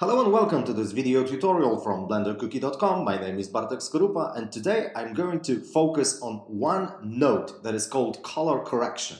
Hello and welcome to this video tutorial from blendercookie.com. My name is Bartek Skorupa and today I'm going to focus on one node that is called color correction.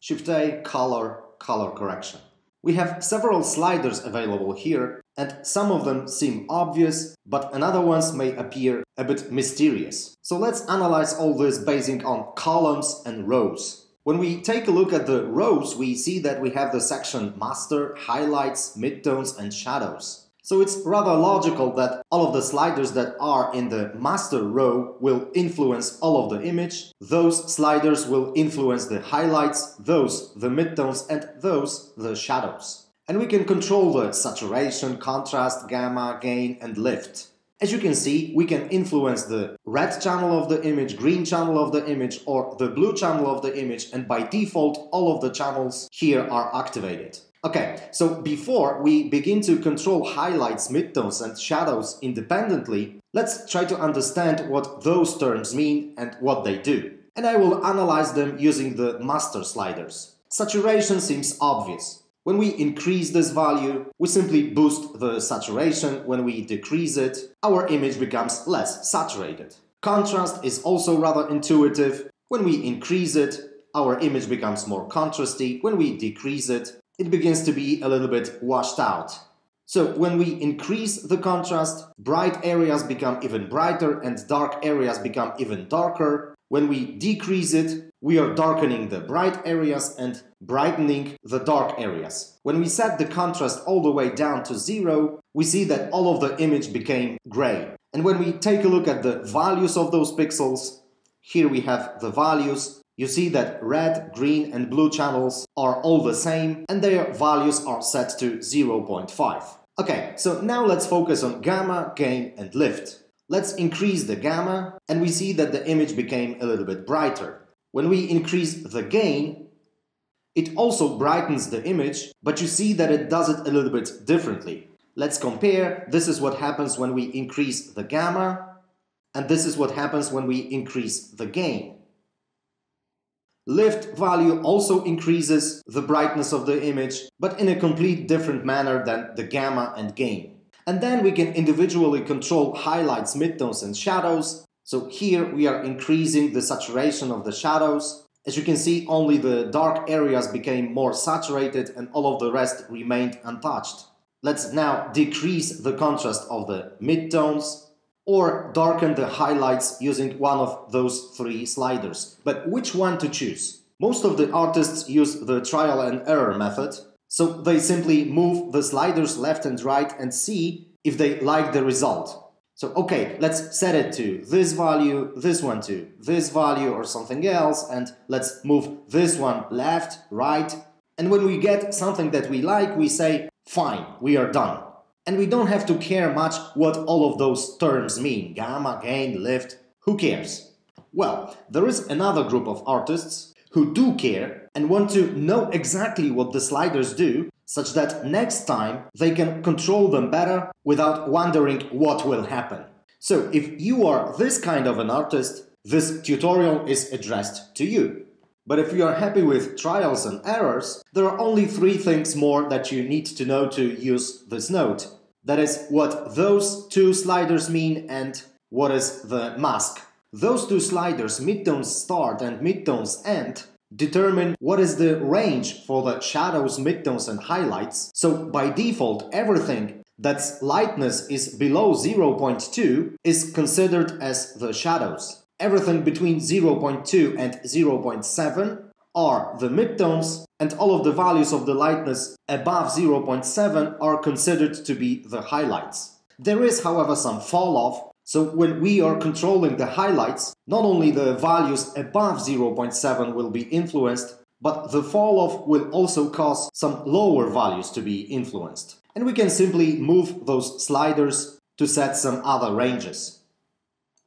Shift A, color, color correction. We have several sliders available here and some of them seem obvious, but another ones may appear a bit mysterious. So let's analyze all this basing on columns and rows. When we take a look at the rows, we see that we have the section Master, Highlights, Midtones and Shadows. So it's rather logical that all of the sliders that are in the master row will influence all of the image. Those sliders will influence the highlights, those the midtones and those the shadows. And we can control the saturation, contrast, gamma, gain and lift. As you can see, we can influence the red channel of the image, green channel of the image, or the blue channel of the image, and by default, all of the channels here are activated. Okay, so before we begin to control highlights, midtones, and shadows independently, let's try to understand what those terms mean and what they do. And I will analyze them using the master sliders. Saturation seems obvious. When we increase this value, we simply boost the saturation. When we decrease it, our image becomes less saturated. Contrast is also rather intuitive. When we increase it, our image becomes more contrasty. When we decrease it, it begins to be a little bit washed out. So when we increase the contrast, bright areas become even brighter and dark areas become even darker. When we decrease it, we are darkening the bright areas and brightening the dark areas. When we set the contrast all the way down to zero, we see that all of the image became gray. And when we take a look at the values of those pixels, here we have the values. You see that red, green and blue channels are all the same and their values are set to 0.5. Okay, so now let's focus on gamma, gain and lift. Let's increase the gamma and we see that the image became a little bit brighter. When we increase the gain, it also brightens the image, but you see that it does it a little bit differently. Let's compare. This is what happens when we increase the gamma, and this is what happens when we increase the gain. Lift value also increases the brightness of the image, but in a complete different manner than the gamma and gain. And then we can individually control highlights, midtones and shadows. So here we are increasing the saturation of the shadows as you can see, only the dark areas became more saturated and all of the rest remained untouched. Let's now decrease the contrast of the midtones or darken the highlights using one of those three sliders. But which one to choose? Most of the artists use the trial and error method, so they simply move the sliders left and right and see if they like the result. So, okay, let's set it to this value, this one to this value or something else, and let's move this one left, right. And when we get something that we like, we say, fine, we are done. And we don't have to care much what all of those terms mean, gamma, gain, lift, who cares? Well, there is another group of artists who do care and want to know exactly what the sliders do such that next time they can control them better without wondering what will happen. So if you are this kind of an artist, this tutorial is addressed to you. But if you are happy with trials and errors, there are only three things more that you need to know to use this node. That is what those two sliders mean and what is the mask. Those two sliders, midtones start and midtones end, determine what is the range for the shadows, midtones and highlights. So by default, everything that's lightness is below 0.2 is considered as the shadows. Everything between 0.2 and 0.7 are the midtones and all of the values of the lightness above 0.7 are considered to be the highlights. There is however some fall off so when we are controlling the highlights, not only the values above 0.7 will be influenced, but the fall off will also cause some lower values to be influenced. And we can simply move those sliders to set some other ranges.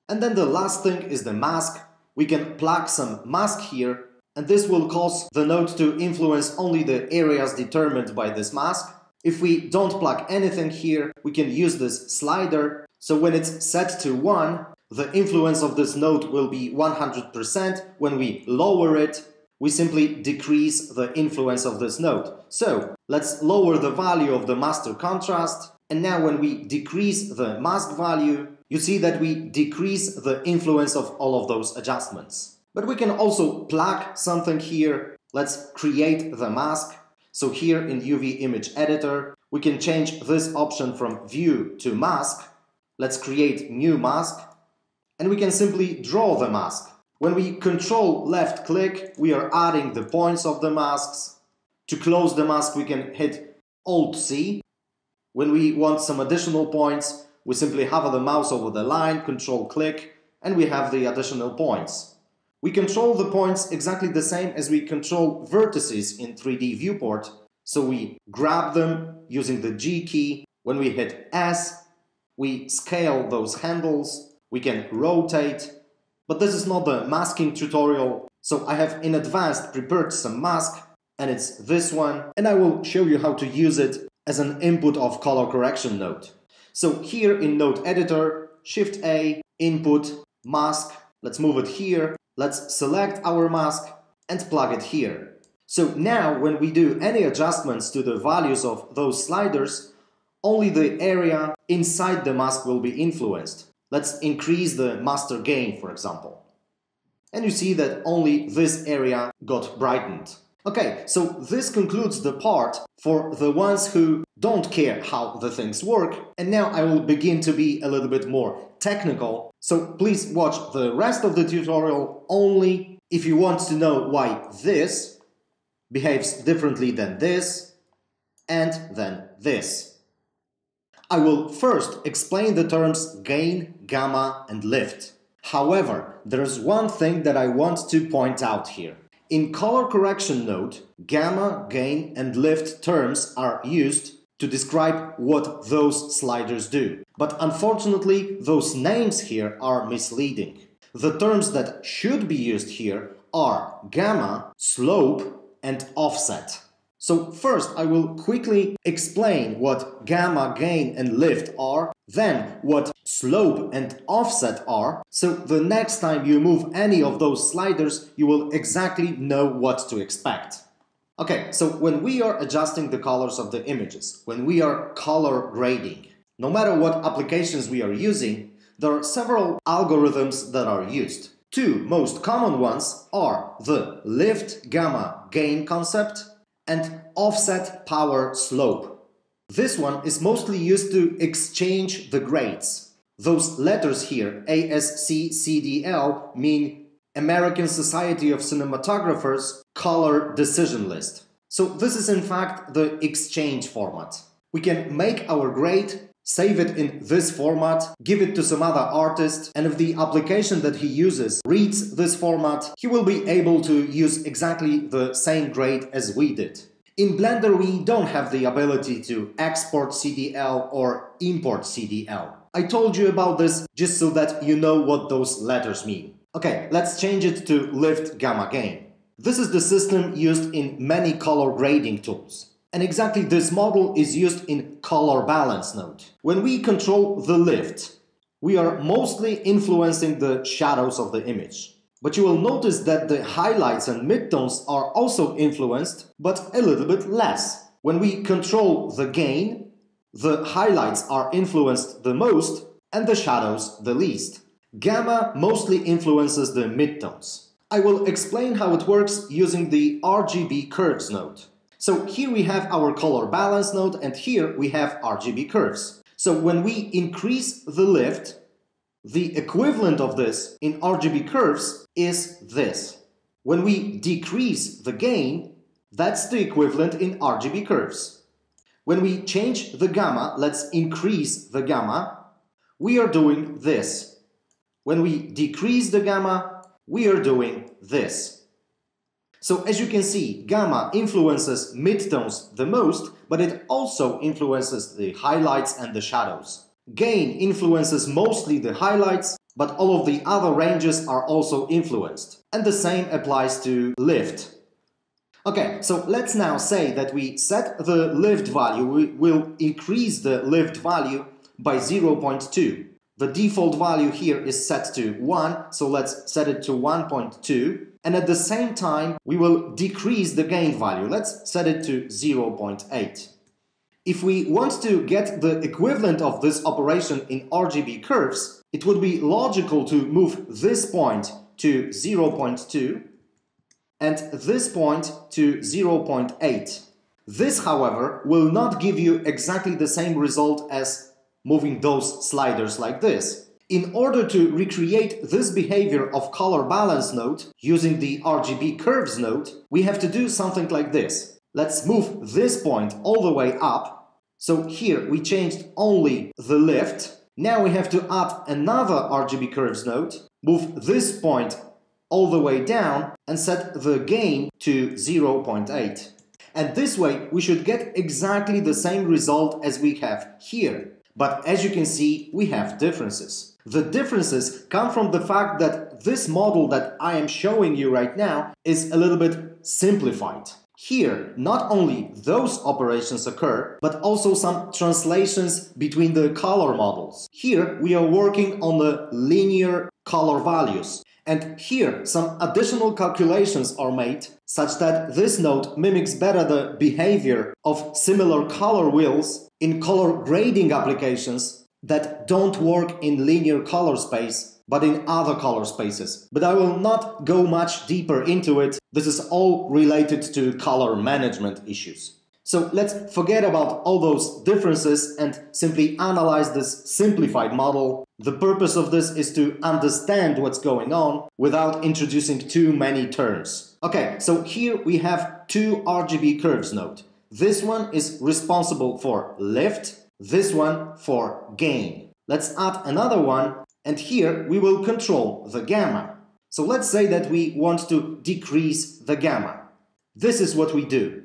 And then the last thing is the mask. We can plug some mask here and this will cause the node to influence only the areas determined by this mask. If we don't plug anything here, we can use this slider so when it's set to 1, the influence of this node will be 100%. When we lower it, we simply decrease the influence of this node. So let's lower the value of the master contrast And now when we decrease the mask value, you see that we decrease the influence of all of those adjustments. But we can also plug something here. Let's create the mask. So here in UV image editor, we can change this option from view to mask. Let's create new mask and we can simply draw the mask. When we control left click, we are adding the points of the masks. To close the mask, we can hit Alt C. When we want some additional points, we simply hover the mouse over the line, control click, and we have the additional points. We control the points exactly the same as we control vertices in 3D viewport, so we grab them using the G key. When we hit S, we scale those handles, we can rotate, but this is not the masking tutorial, so I have in advance prepared some mask, and it's this one, and I will show you how to use it as an input of color correction node. So here in node editor, Shift A, input, mask, let's move it here, let's select our mask and plug it here. So now when we do any adjustments to the values of those sliders, only the area inside the mask will be influenced. Let's increase the master gain, for example. And you see that only this area got brightened. Okay, so this concludes the part for the ones who don't care how the things work. And now I will begin to be a little bit more technical. So please watch the rest of the tutorial only if you want to know why this behaves differently than this and then this. I will first explain the terms gain, gamma and lift. However, there's one thing that I want to point out here. In color correction node, gamma, gain and lift terms are used to describe what those sliders do. But unfortunately, those names here are misleading. The terms that should be used here are gamma, slope and offset. So first I will quickly explain what gamma, gain and lift are, then what slope and offset are, so the next time you move any of those sliders you will exactly know what to expect. Okay, so when we are adjusting the colors of the images, when we are color grading, no matter what applications we are using, there are several algorithms that are used. Two most common ones are the lift gamma gain concept and offset power slope. This one is mostly used to exchange the grades. Those letters here, ASCCDL, mean American Society of Cinematographers Color Decision List. So this is in fact the exchange format. We can make our grade save it in this format, give it to some other artist, and if the application that he uses reads this format, he will be able to use exactly the same grade as we did. In Blender we don't have the ability to export CDL or import CDL. I told you about this just so that you know what those letters mean. Okay, let's change it to lift gamma gain. This is the system used in many color grading tools. And exactly this model is used in color balance node. When we control the lift, we are mostly influencing the shadows of the image. But you will notice that the highlights and midtones are also influenced, but a little bit less. When we control the gain, the highlights are influenced the most and the shadows the least. Gamma mostly influences the midtones. I will explain how it works using the RGB curves node. So here we have our color balance node and here we have RGB curves. So when we increase the lift, the equivalent of this in RGB curves is this. When we decrease the gain, that's the equivalent in RGB curves. When we change the gamma, let's increase the gamma, we are doing this. When we decrease the gamma, we are doing this. So as you can see, gamma influences midtones the most, but it also influences the highlights and the shadows. Gain influences mostly the highlights, but all of the other ranges are also influenced. And the same applies to lift. Okay, so let's now say that we set the lift value, we will increase the lift value by 0.2. The default value here is set to 1, so let's set it to 1.2 and at the same time we will decrease the gain value. Let's set it to 0.8. If we want to get the equivalent of this operation in RGB curves, it would be logical to move this point to 0.2 and this point to 0.8. This, however, will not give you exactly the same result as moving those sliders like this. In order to recreate this behavior of color balance node using the RGB curves node, we have to do something like this. Let's move this point all the way up. So here we changed only the lift. Now we have to add another RGB curves node, move this point all the way down and set the gain to 0.8. And this way we should get exactly the same result as we have here. But as you can see, we have differences. The differences come from the fact that this model that I am showing you right now is a little bit simplified. Here, not only those operations occur, but also some translations between the color models. Here, we are working on the linear color values. And here, some additional calculations are made such that this node mimics better the behavior of similar color wheels in color grading applications that don't work in linear color space but in other color spaces. But I will not go much deeper into it. This is all related to color management issues. So let's forget about all those differences and simply analyze this simplified model. The purpose of this is to understand what's going on without introducing too many terms. Okay, so here we have two RGB curves node. This one is responsible for lift, this one for gain. Let's add another one and here we will control the gamma. So let's say that we want to decrease the gamma. This is what we do.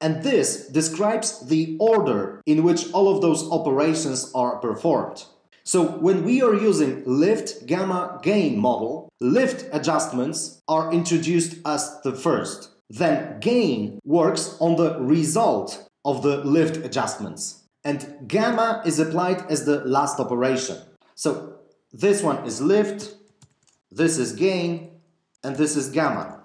And this describes the order in which all of those operations are performed. So when we are using lift gamma gain model, lift adjustments are introduced as the first. Then gain works on the result of the lift adjustments. And gamma is applied as the last operation. So this one is lift, this is gain, and this is gamma.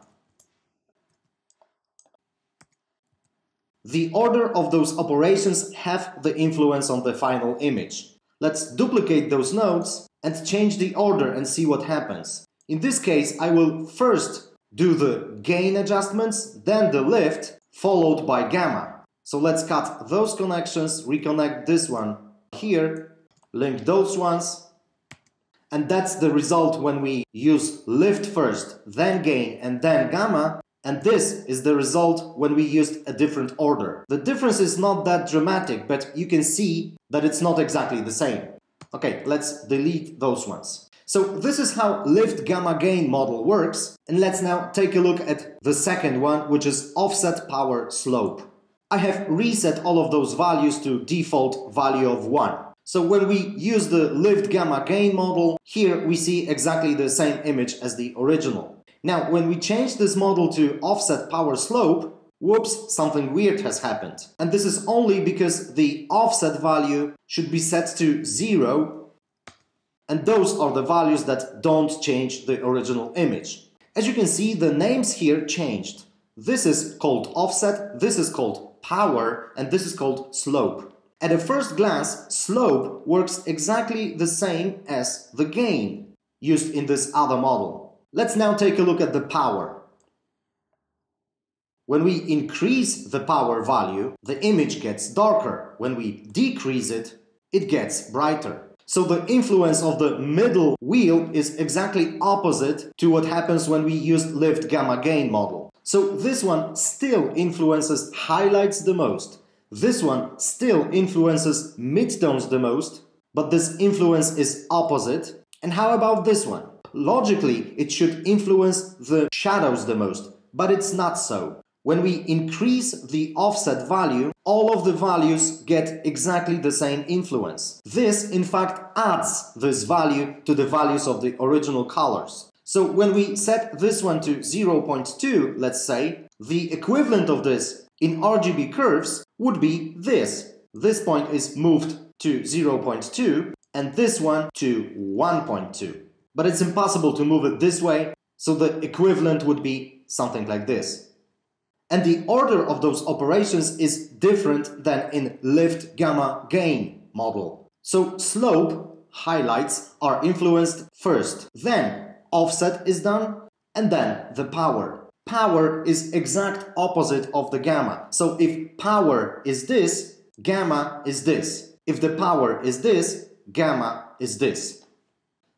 The order of those operations have the influence on the final image. Let's duplicate those nodes and change the order and see what happens. In this case, I will first do the gain adjustments, then the lift, followed by gamma. So let's cut those connections, reconnect this one here, link those ones, and that's the result when we use lift first, then gain, and then gamma. And this is the result when we used a different order. The difference is not that dramatic, but you can see that it's not exactly the same. Okay, let's delete those ones. So this is how lift gamma gain model works. And let's now take a look at the second one, which is offset power slope. I have reset all of those values to default value of 1. So when we use the lift gamma gain model, here we see exactly the same image as the original. Now, when we change this model to offset power slope, whoops, something weird has happened. And this is only because the offset value should be set to zero, and those are the values that don't change the original image. As you can see, the names here changed. This is called offset, this is called power, and this is called slope. At a first glance, slope works exactly the same as the gain used in this other model. Let's now take a look at the power. When we increase the power value, the image gets darker. When we decrease it, it gets brighter. So the influence of the middle wheel is exactly opposite to what happens when we use lift gamma gain model. So this one still influences highlights the most. This one still influences midtones the most, but this influence is opposite. And how about this one? Logically, it should influence the shadows the most, but it's not so. When we increase the offset value, all of the values get exactly the same influence. This, in fact, adds this value to the values of the original colors. So when we set this one to 0.2, let's say, the equivalent of this in RGB curves would be this. This point is moved to 0.2 and this one to 1.2. But it's impossible to move it this way, so the equivalent would be something like this. and the order of those operations is different than in lift gamma gain model. So slope highlights are influenced first, then offset is done, and then the power. Power is exact opposite of the gamma. So if power is this, gamma is this. If the power is this, gamma is this.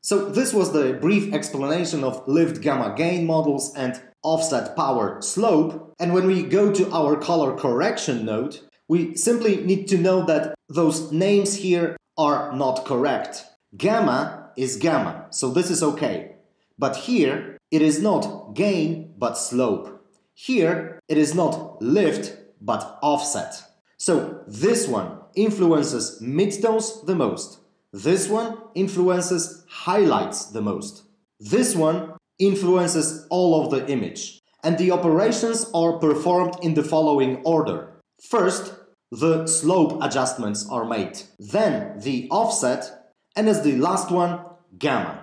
So this was the brief explanation of lift gamma gain models and offset power slope. And when we go to our color correction node, we simply need to know that those names here are not correct. Gamma is gamma, so this is okay. But here, it is not gain, but slope. Here, it is not lift, but offset. So this one influences midtones the most. This one influences highlights the most. This one influences all of the image. And the operations are performed in the following order. First, the slope adjustments are made. Then the offset, and as the last one, gamma.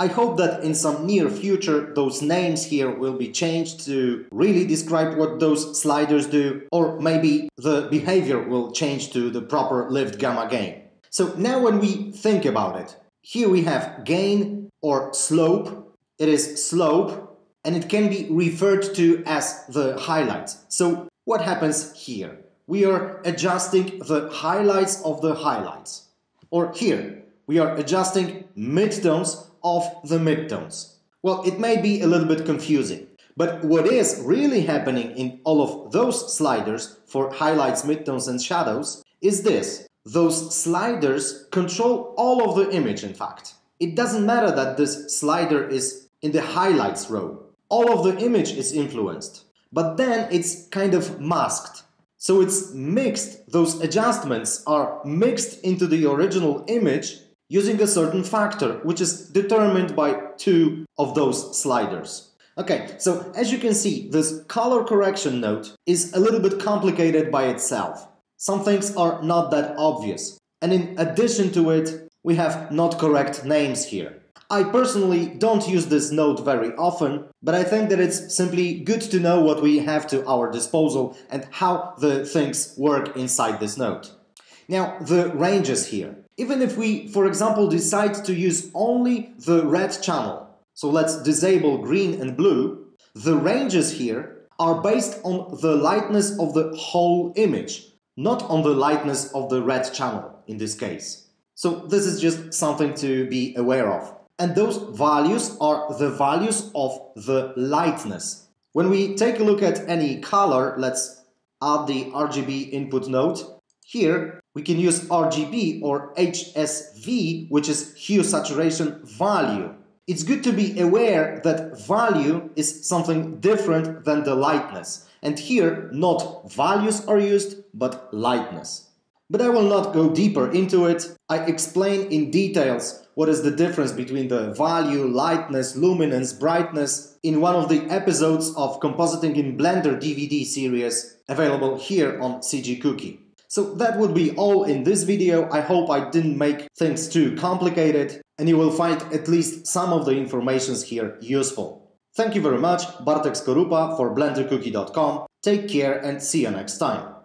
I hope that in some near future those names here will be changed to really describe what those sliders do, or maybe the behavior will change to the proper lift gamma gain. So now when we think about it, here we have gain or slope. It is slope and it can be referred to as the highlights. So what happens here? We are adjusting the highlights of the highlights. Or here, we are adjusting midtones of the midtones. Well, it may be a little bit confusing, but what is really happening in all of those sliders for highlights, midtones and shadows is this. Those sliders control all of the image, in fact. It doesn't matter that this slider is in the highlights row. All of the image is influenced, but then it's kind of masked. So it's mixed, those adjustments are mixed into the original image using a certain factor, which is determined by two of those sliders. Okay, so as you can see, this color correction node is a little bit complicated by itself. Some things are not that obvious. And in addition to it, we have not correct names here. I personally don't use this node very often, but I think that it's simply good to know what we have to our disposal and how the things work inside this node. Now, the ranges here. Even if we, for example, decide to use only the red channel, so let's disable green and blue, the ranges here are based on the lightness of the whole image not on the lightness of the red channel in this case. So this is just something to be aware of. And those values are the values of the lightness. When we take a look at any color, let's add the RGB input node. Here we can use RGB or HSV, which is hue saturation value. It's good to be aware that value is something different than the lightness. And here, not values are used, but lightness. But I will not go deeper into it. I explain in details what is the difference between the value, lightness, luminance, brightness in one of the episodes of Compositing in Blender DVD series available here on CG Cookie. So that would be all in this video. I hope I didn't make things too complicated and you will find at least some of the informations here useful. Thank you very much, Bartek Skorupa for BlenderCookie.com. Take care and see you next time.